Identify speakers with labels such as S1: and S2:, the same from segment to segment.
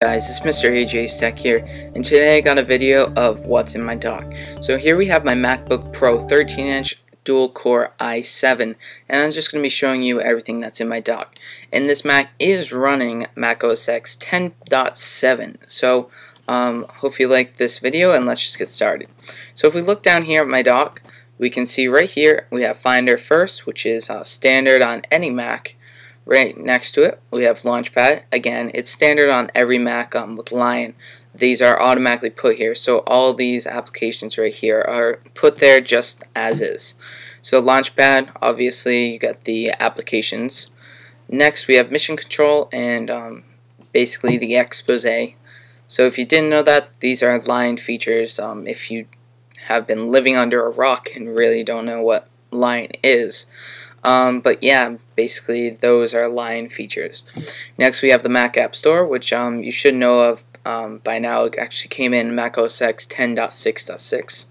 S1: guys, it's Mr. AJ Tech here, and today I got a video of what's in my dock. So here we have my MacBook Pro 13-inch dual-core i7, and I'm just going to be showing you everything that's in my dock. And this Mac is running Mac OS X 10.7, so um, hope you like this video, and let's just get started. So if we look down here at my dock, we can see right here we have Finder first, which is uh, standard on any Mac, Right next to it, we have Launchpad. Again, it's standard on every Mac um, with Lion. These are automatically put here, so all these applications right here are put there just as is. So Launchpad, obviously, you got the applications. Next, we have Mission Control and um, basically the expose. So if you didn't know that, these are Lion features. Um, if you have been living under a rock and really don't know what Lion is, um, but yeah, basically those are Lion features. Next we have the Mac App Store, which um, you should know of um, by now. It actually came in Mac OS X 10.6.6.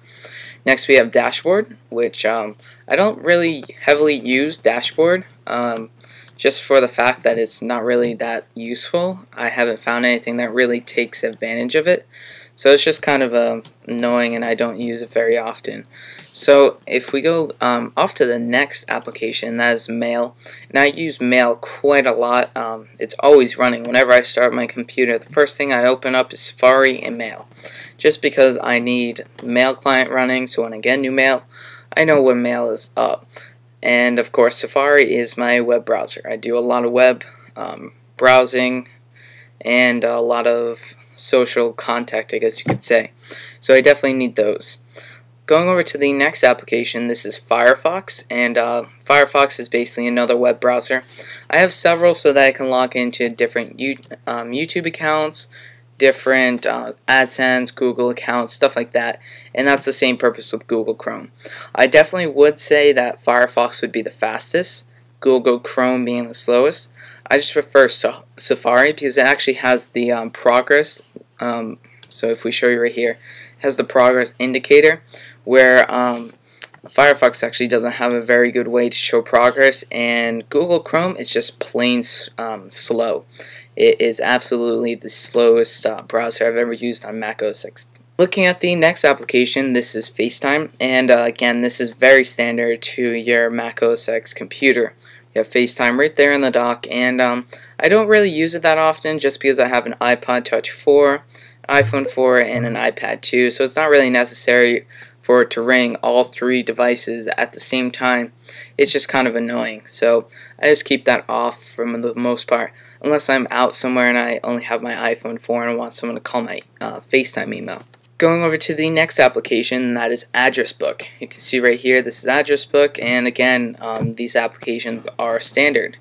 S1: Next we have Dashboard, which um, I don't really heavily use Dashboard, um, just for the fact that it's not really that useful. I haven't found anything that really takes advantage of it. So it's just kind of uh, annoying and I don't use it very often. So if we go um, off to the next application, that is Mail. And I use Mail quite a lot. Um, it's always running. Whenever I start my computer, the first thing I open up is Safari and Mail. Just because I need Mail client running, so when I get new mail, I know when Mail is up. And of course, Safari is my web browser. I do a lot of web um, browsing and a lot of social contact, I guess you could say. So I definitely need those. Going over to the next application, this is Firefox, and uh, Firefox is basically another web browser. I have several so that I can log into different U um, YouTube accounts, different uh, AdSense, Google accounts, stuff like that, and that's the same purpose with Google Chrome. I definitely would say that Firefox would be the fastest, Google Chrome being the slowest. I just prefer Safari because it actually has the um, progress. Um, so if we show you right here, has the progress indicator where um, Firefox actually doesn't have a very good way to show progress and Google Chrome is just plain um, slow. It is absolutely the slowest uh, browser I've ever used on Mac OS X. Looking at the next application, this is FaceTime, and uh, again, this is very standard to your Mac OS X computer. You have FaceTime right there in the dock, and um, I don't really use it that often just because I have an iPod Touch 4, iPhone 4, and an iPad 2, so it's not really necessary for it to ring all three devices at the same time. It's just kind of annoying, so I just keep that off for the most part, unless I'm out somewhere and I only have my iPhone 4 and I want someone to call my uh, FaceTime email. Going over to the next application, that is Address Book. You can see right here, this is Address Book, and again, um, these applications are standard.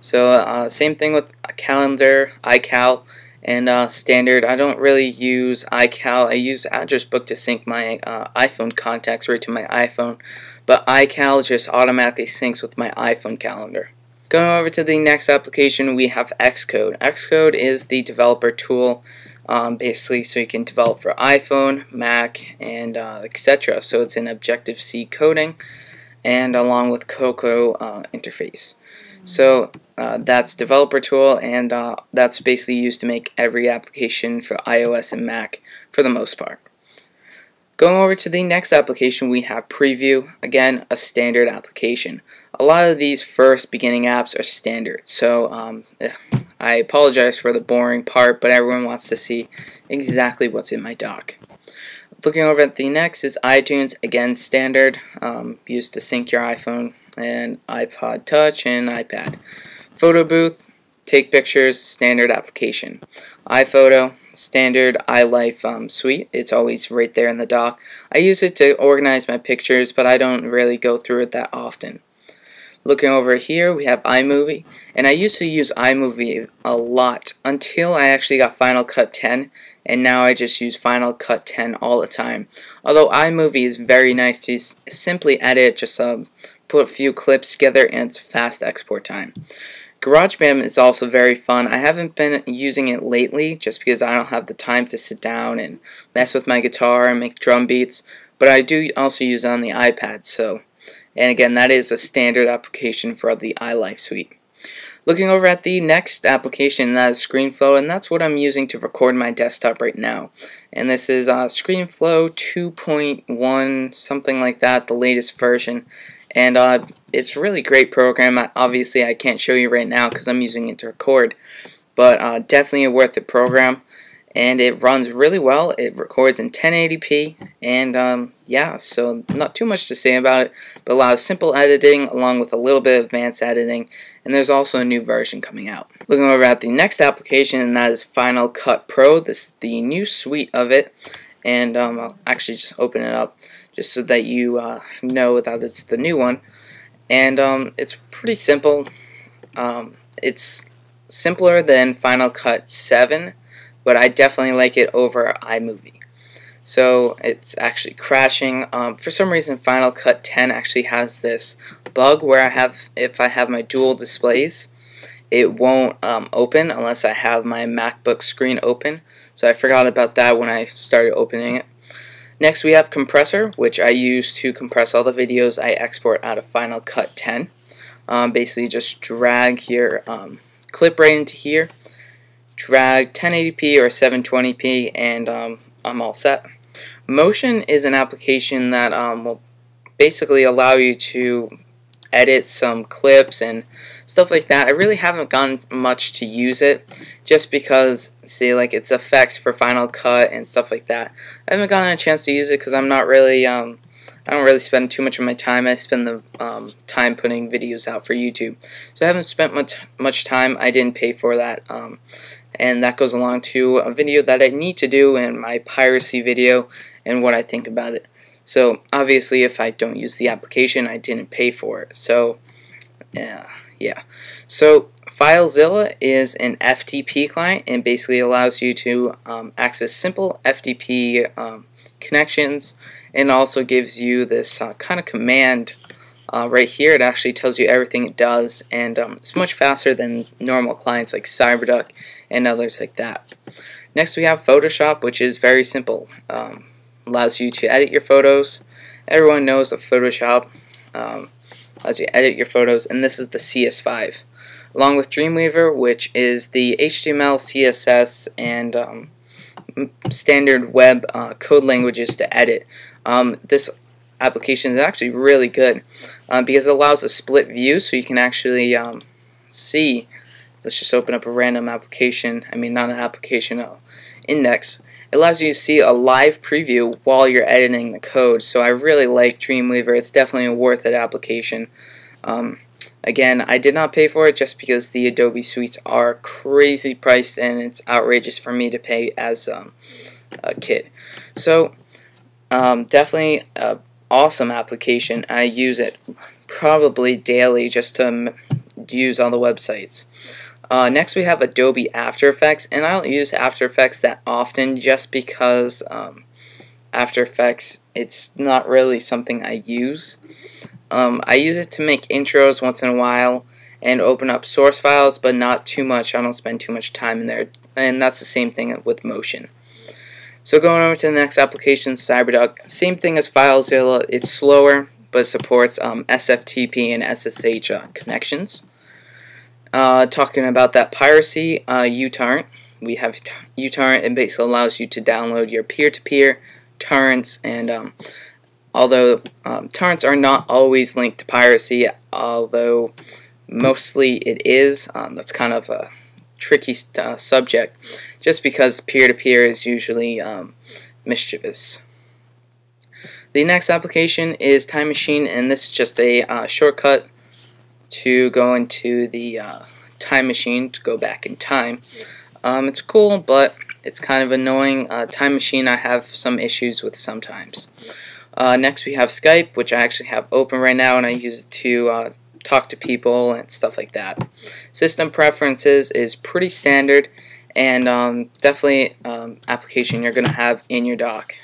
S1: So, uh, same thing with Calendar, iCal, and uh, standard. I don't really use iCal. I use Address Book to sync my uh, iPhone contacts right to my iPhone, but iCal just automatically syncs with my iPhone calendar. Going over to the next application, we have Xcode. Xcode is the developer tool um, basically so you can develop for iPhone, Mac, and uh, etc. So it's an Objective-C coding and along with Cocoa uh, interface. So uh, that's developer tool and uh, that's basically used to make every application for iOS and Mac for the most part. Going over to the next application we have Preview, again a standard application. A lot of these first beginning apps are standard so um, I apologize for the boring part, but everyone wants to see exactly what's in my dock. Looking over at the next is iTunes, again standard, um, used to sync your iPhone and iPod Touch and iPad. Photo Booth, take pictures, standard application. iPhoto, standard iLife um, suite. It's always right there in the dock. I use it to organize my pictures, but I don't really go through it that often. Looking over here, we have iMovie, and I used to use iMovie a lot until I actually got Final Cut 10, and now I just use Final Cut 10 all the time. Although iMovie is very nice to simply edit, just uh, put a few clips together, and it's fast export time. GarageBand is also very fun. I haven't been using it lately just because I don't have the time to sit down and mess with my guitar and make drum beats, but I do also use it on the iPad, so and again, that is a standard application for the iLife suite. Looking over at the next application, that is ScreenFlow, and that's what I'm using to record my desktop right now. And this is uh, ScreenFlow 2.1, something like that, the latest version. And uh, it's a really great program. Obviously, I can't show you right now because I'm using it to record, but uh, definitely a worth it program and it runs really well. It records in 1080p, and um, yeah, so not too much to say about it, but allows simple editing along with a little bit of advanced editing, and there's also a new version coming out. Looking over at the next application, and that is Final Cut Pro. This is the new suite of it, and um, I'll actually just open it up just so that you uh, know that it's the new one. And um, it's pretty simple. Um, it's simpler than Final Cut 7 but I definitely like it over iMovie. So it's actually crashing. Um, for some reason, Final Cut 10 actually has this bug where I have, if I have my dual displays, it won't um, open unless I have my MacBook screen open. So I forgot about that when I started opening it. Next we have compressor, which I use to compress all the videos I export out of Final Cut 10. Um, basically just drag your um, clip right into here drag 1080p or 720p and um, I'm all set. Motion is an application that um, will basically allow you to edit some clips and stuff like that. I really haven't gotten much to use it just because, see, like it's effects for Final Cut and stuff like that. I haven't gotten a chance to use it because I'm not really, um, I don't really spend too much of my time. I spend the um, time putting videos out for YouTube. So I haven't spent much, much time. I didn't pay for that. Um, and that goes along to a video that I need to do in my piracy video and what I think about it. So obviously if I don't use the application I didn't pay for it so yeah yeah so FileZilla is an FTP client and basically allows you to um, access simple FTP um, connections and also gives you this uh, kind of command uh, right here it actually tells you everything it does and um, it's much faster than normal clients like CyberDuck and others like that. Next we have Photoshop which is very simple. Um, allows you to edit your photos. Everyone knows of Photoshop. Um, allows you to edit your photos and this is the CS5. Along with Dreamweaver which is the HTML, CSS, and um, standard web uh, code languages to edit. Um, this application is actually really good um, because it allows a split view so you can actually um, see. Let's just open up a random application I mean not an application uh, index. It allows you to see a live preview while you're editing the code so I really like Dreamweaver. It's definitely a worth it application. Um, again I did not pay for it just because the Adobe suites are crazy priced and it's outrageous for me to pay as um, a kid. So um, definitely a awesome application. I use it probably daily just to use on the websites. Uh, next we have Adobe After Effects, and I don't use After Effects that often just because um, After Effects, it's not really something I use. Um, I use it to make intros once in a while and open up source files, but not too much. I don't spend too much time in there, and that's the same thing with Motion. So going over to the next application, CyberDuck. Same thing as FileZilla. It's slower, but supports um, SFTP and SSH uh, connections. Uh, talking about that piracy, uh, uTorrent. We have uTorrent. It basically allows you to download your peer-to-peer -peer torrents, and um, although um, torrents are not always linked to piracy, although mostly it is, um, that's kind of a tricky uh, subject just because peer-to-peer -peer is usually um, mischievous. The next application is Time Machine and this is just a uh, shortcut to go into the uh, Time Machine to go back in time. Um, it's cool but it's kind of annoying. Uh, time Machine I have some issues with sometimes. Uh, next we have Skype which I actually have open right now and I use it to uh, talk to people and stuff like that. System preferences is pretty standard and um, definitely um, application you're going to have in your dock.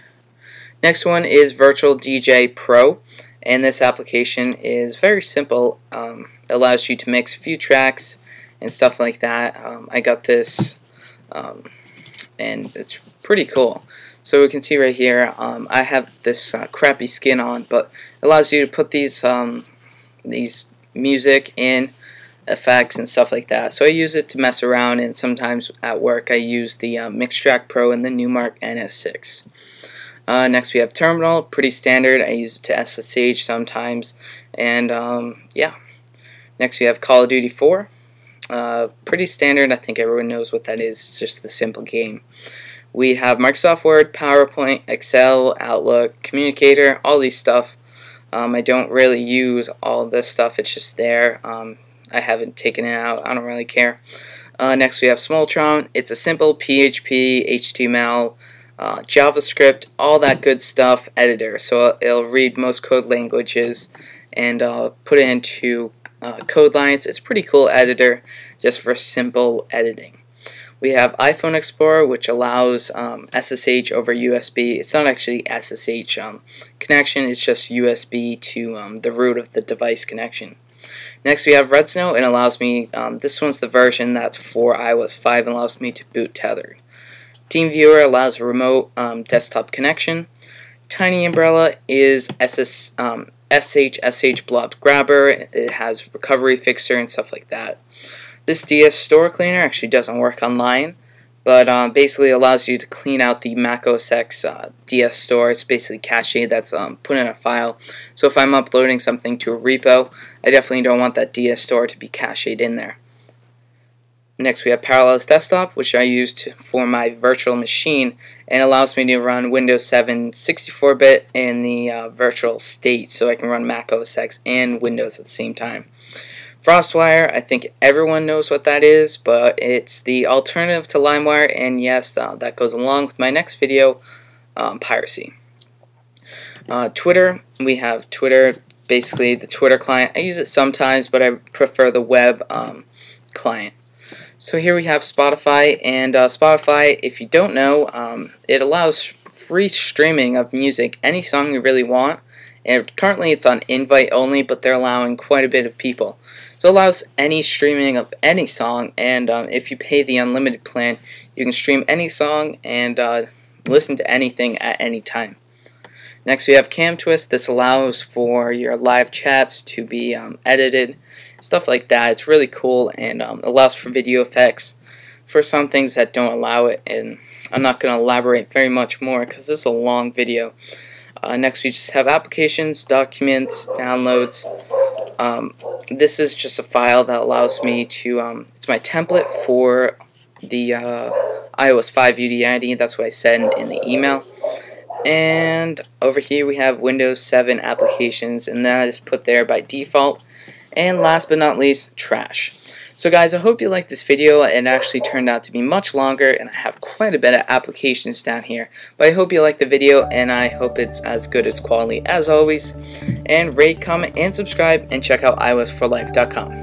S1: Next one is Virtual DJ Pro and this application is very simple. Um, allows you to mix a few tracks and stuff like that. Um, I got this um, and it's pretty cool. So we can see right here, um, I have this uh, crappy skin on, but allows you to put these these music in effects and stuff like that. So I use it to mess around and sometimes at work I use the uh, Mixtrack Pro and the Numark NS6. Uh, next we have Terminal, pretty standard. I use it to SSH sometimes and um, yeah. Next we have Call of Duty 4. Uh, pretty standard, I think everyone knows what that is. It's just the simple game. We have Microsoft Word, PowerPoint, Excel, Outlook, Communicator, all these stuff. Um, I don't really use all this stuff, it's just there. Um, I haven't taken it out, I don't really care. Uh, next we have Smultron. It's a simple PHP, HTML, uh, JavaScript, all that good stuff editor. So it'll read most code languages and uh, put it into uh, code lines. It's pretty cool editor just for simple editing. We have iPhone Explorer, which allows um, SSH over USB. It's not actually SSH um, connection, it's just USB to um, the root of the device connection. Next, we have Redsn0w. It allows me, um, this one's the version that's for iOS 5 and allows me to boot tethered. TeamViewer allows remote um, desktop connection. Tiny Umbrella is SS, um, SHSH blob grabber. It has recovery fixer and stuff like that. This DS Store Cleaner actually doesn't work online, but um, basically allows you to clean out the Mac OS X uh, DS Store. It's basically cache that's um, put in a file. So if I'm uploading something to a repo, I definitely don't want that DS Store to be cached in there. Next we have Parallels Desktop, which I use to, for my virtual machine and allows me to run Windows 7 64-bit in the uh, virtual state so I can run Mac OS X and Windows at the same time. FrostWire, I think everyone knows what that is, but it's the alternative to LimeWire, and yes, uh, that goes along with my next video, um, piracy. Uh, Twitter, we have Twitter, basically the Twitter client. I use it sometimes, but I prefer the web um, client. So here we have Spotify, and uh, Spotify, if you don't know, um, it allows free streaming of music, any song you really want, and currently it's on invite only, but they're allowing quite a bit of people. So it allows any streaming of any song, and um, if you pay the unlimited plan, you can stream any song and uh, listen to anything at any time. Next we have CamTwist. This allows for your live chats to be um, edited, stuff like that. It's really cool and um, allows for video effects for some things that don't allow it. And I'm not going to elaborate very much more because this is a long video. Uh, next we just have applications, documents, downloads, um, this is just a file that allows me to, um, it's my template for the uh, iOS 5 UDID, that's what I send in the email. And over here we have Windows 7 applications, and that is put there by default. And last but not least, trash. So guys, I hope you liked this video. It actually turned out to be much longer, and I have quite a bit of applications down here. But I hope you liked the video, and I hope it's as good as quality as always. And rate, comment, and subscribe, and check out iOS4Life.com.